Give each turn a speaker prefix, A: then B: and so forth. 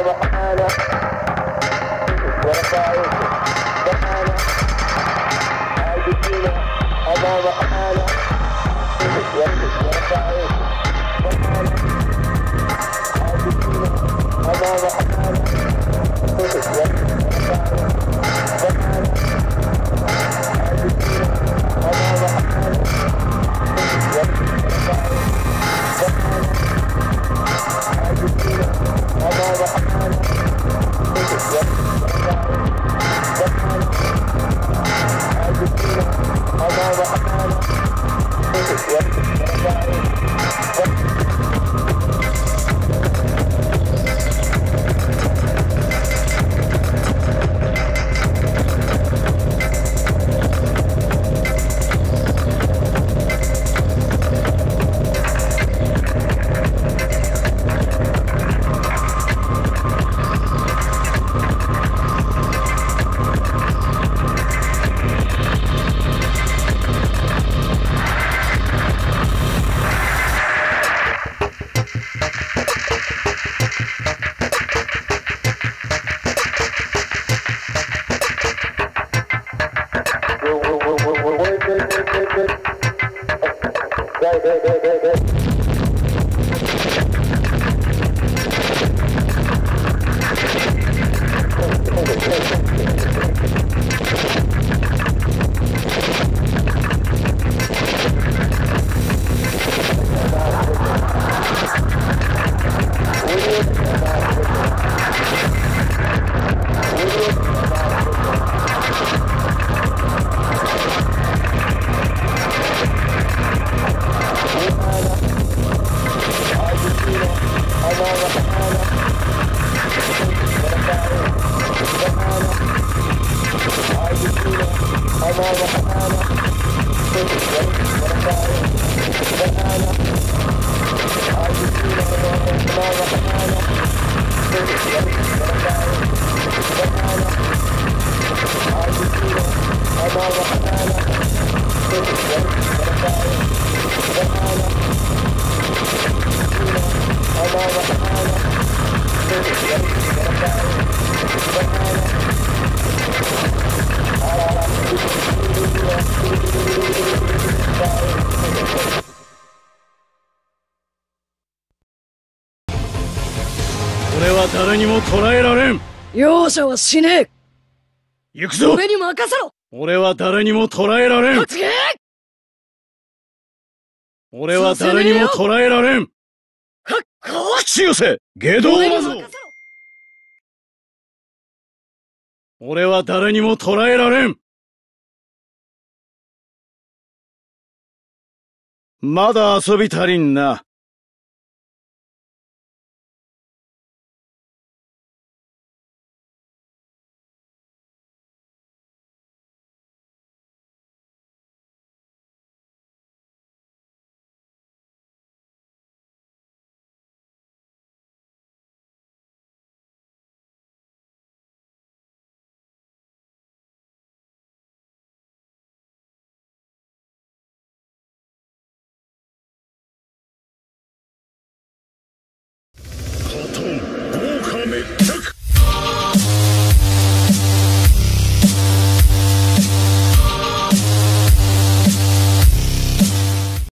A: وحالة ورفعت بحالة حالة go, go, go, go, go.
B: 俺は誰にも捕らえられん。
C: 容赦はしねえ。
B: 行くぞ。
C: 俺に任せろ
B: 俺は誰にも捕らえられん。俺は誰にも捕らえられん。口寄せ下道魔像
C: 俺
B: は誰にも捕らえられん。まだ遊び足りんな。enemy.